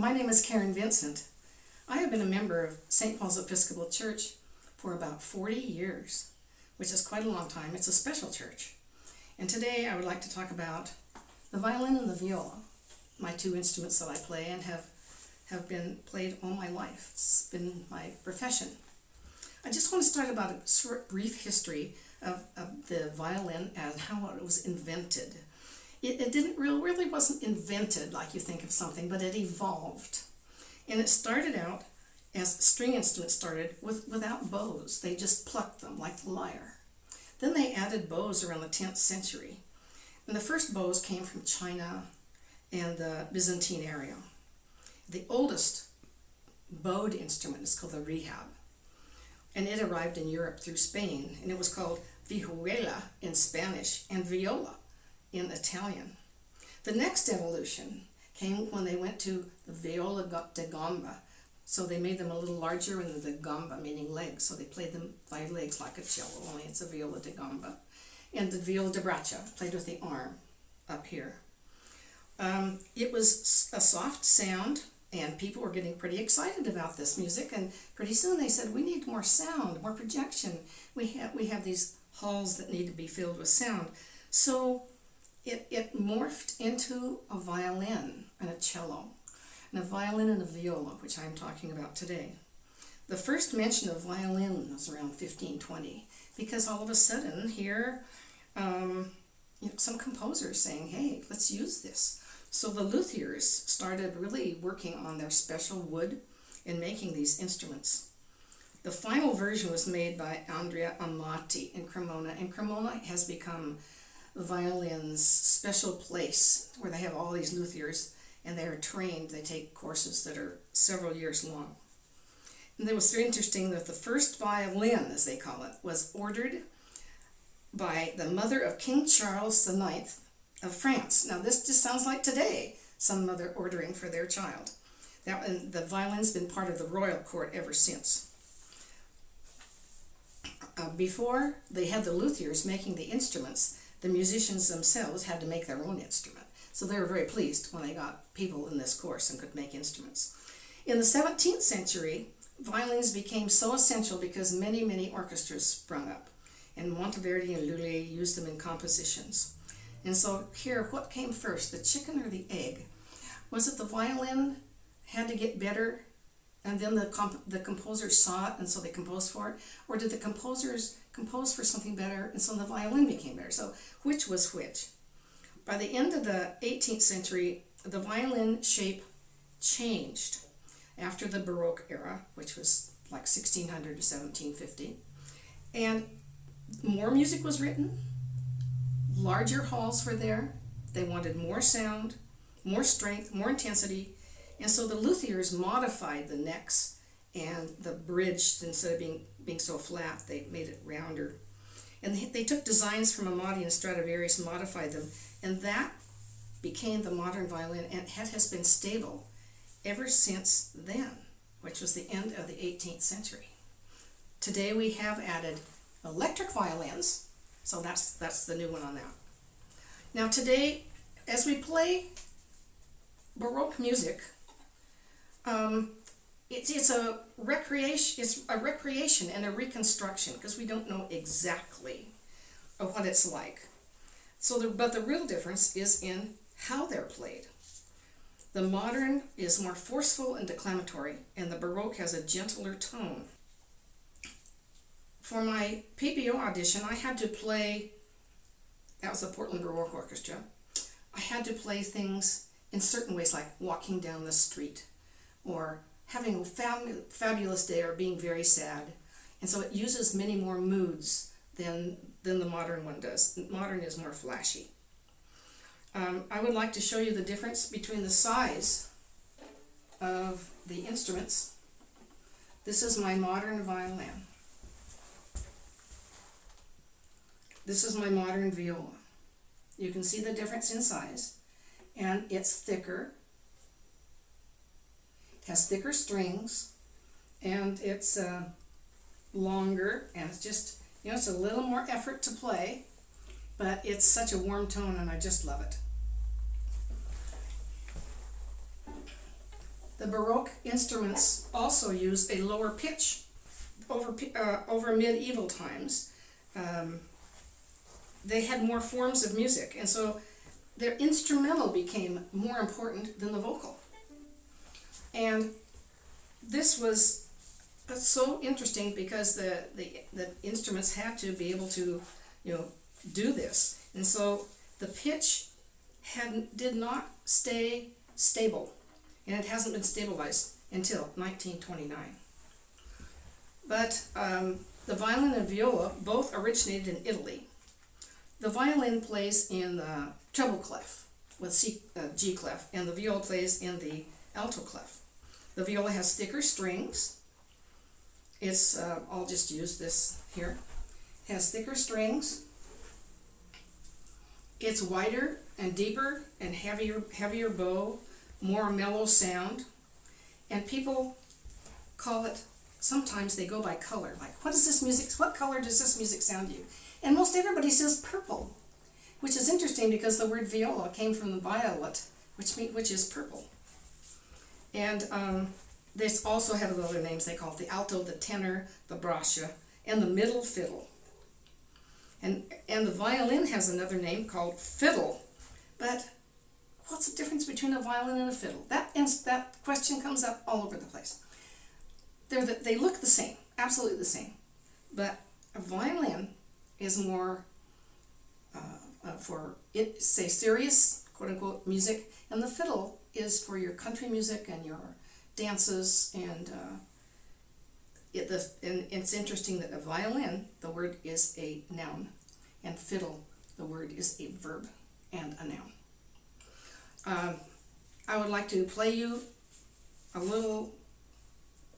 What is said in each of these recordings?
My name is Karen Vincent. I have been a member of St. Paul's Episcopal Church for about 40 years, which is quite a long time. It's a special church. And today I would like to talk about the violin and the viola, my two instruments that I play and have, have been played all my life. It's been my profession. I just want to start about a short, brief history of, of the violin and how it was invented. It, it didn't really, really wasn't invented like you think of something, but it evolved. And it started out as string instruments started with, without bows. They just plucked them like the lyre. Then they added bows around the 10th century. And the first bows came from China and the Byzantine area. The oldest bowed instrument is called the rebab. And it arrived in Europe through Spain, and it was called vihuela in Spanish and viola in Italian. The next evolution came when they went to the viola da gamba. So they made them a little larger and the gamba meaning legs. So they played them by legs like a cello, only it's a viola da gamba. And the viola da braccia, played with the arm up here. Um, it was a soft sound and people were getting pretty excited about this music and pretty soon they said we need more sound more projection we have we have these halls that need to be filled with sound so it, it morphed into a violin and a cello, and a violin and a viola, which I'm talking about today. The first mention of violin was around 1520, because all of a sudden here, um, you know, some composers saying, hey, let's use this. So the luthiers started really working on their special wood and making these instruments. The final version was made by Andrea Amati in Cremona, and Cremona has become violin's special place where they have all these luthiers and they are trained. They take courses that are several years long. And it was very interesting that the first violin, as they call it, was ordered by the mother of King Charles IX of France. Now this just sounds like today, some mother ordering for their child. That, and the violin's been part of the royal court ever since. Uh, before they had the luthiers making the instruments, the musicians themselves had to make their own instrument. So they were very pleased when they got people in this course and could make instruments. In the 17th century, violins became so essential because many, many orchestras sprung up. And Monteverdi and Lully used them in compositions. And so here, what came first, the chicken or the egg? Was it the violin had to get better and then the, comp the composers saw it and so they composed for it? Or did the composers compose for something better and so the violin became better? So which was which? By the end of the 18th century, the violin shape changed after the Baroque era, which was like 1600 to 1750. And more music was written, larger halls were there, they wanted more sound, more strength, more intensity, and so the luthiers modified the necks and the bridge, instead of being, being so flat, they made it rounder. And they, they took designs from Amati and Stradivarius, modified them, and that became the modern violin, and it has been stable ever since then, which was the end of the 18th century. Today we have added electric violins, so that's, that's the new one on that. Now today, as we play Baroque music, um, it's, it's a recreation it's a recreation and a reconstruction because we don't know exactly what it's like. So the, but the real difference is in how they're played. The modern is more forceful and declamatory and the baroque has a gentler tone. For my PBO audition I had to play that was the Portland Baroque Orchestra I had to play things in certain ways like walking down the street or having a fab fabulous day or being very sad. And so it uses many more moods than, than the modern one does. Modern is more flashy. Um, I would like to show you the difference between the size of the instruments. This is my modern violin. This is my modern viola. You can see the difference in size and it's thicker has thicker strings and it's uh, longer and it's just, you know, it's a little more effort to play, but it's such a warm tone and I just love it. The Baroque instruments also use a lower pitch over, uh, over medieval times. Um, they had more forms of music, and so their instrumental became more important than the vocal. And this was so interesting because the, the, the instruments had to be able to, you know, do this. And so the pitch had, did not stay stable, and it hasn't been stabilized until 1929. But um, the violin and viola both originated in Italy. The violin plays in the treble clef with C, uh, G clef, and the viola plays in the alto clef. The viola has thicker strings. It's, uh, I'll just use this here. It has thicker strings. It's wider and deeper and heavier, heavier bow, more mellow sound. And people call it, sometimes they go by color. Like, what is this music, what color does this music sound to you? And most everybody says purple, which is interesting because the word viola came from the violet, which, which is purple. And um, also have other names. They call it the alto, the tenor, the braccia, and the middle fiddle. And, and the violin has another name called fiddle. But what's the difference between a violin and a fiddle? That, that question comes up all over the place. They're the, they look the same, absolutely the same. But a violin is more uh, uh, for, it, say, serious, quote-unquote, music, and the fiddle is for your country music and your dances and uh, it, the, and it's interesting that a violin, the word is a noun, and fiddle, the word is a verb and a noun. Um, I would like to play you a little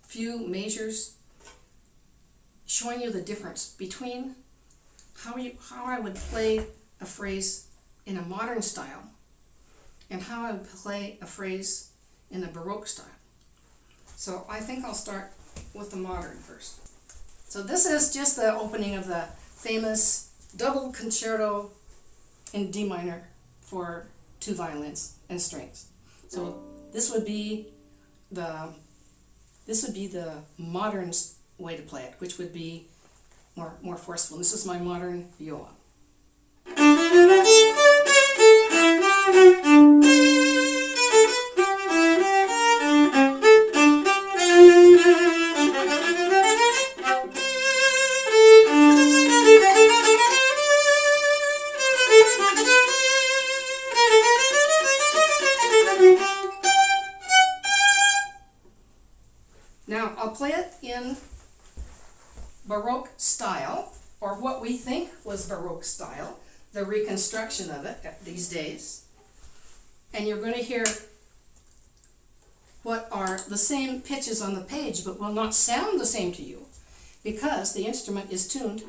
few measures showing you the difference between how you how I would play a phrase in a modern style and how I would play a phrase in the Baroque style. So I think I'll start with the modern first. So this is just the opening of the famous double concerto in D minor for two violins and strings. So this would be the this would be the modern way to play it, which would be more more forceful. This is my modern viola. Now, I'll play it in Baroque style, or what we think was Baroque style, the reconstruction of it these days. And you're going to hear what are the same pitches on the page, but will not sound the same to you, because the instrument is tuned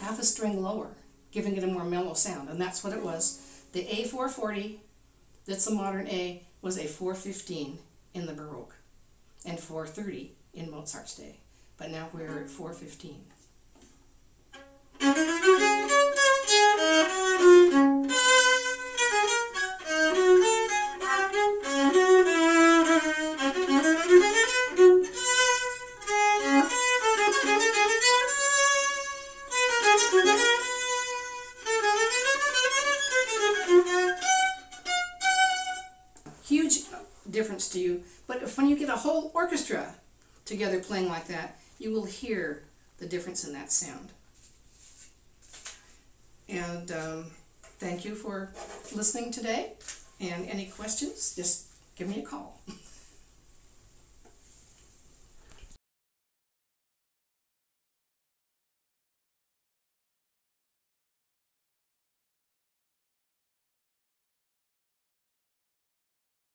half a string lower, giving it a more mellow sound, and that's what it was. The A440, that's the modern A, was a 415 in the Baroque and 430 in Mozart's day. But now we're at mm. 415. Huge difference to you, but if when you get a whole orchestra together playing like that, you will hear the difference in that sound. And um, thank you for listening today. And any questions, just give me a call.